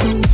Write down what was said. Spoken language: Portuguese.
Thank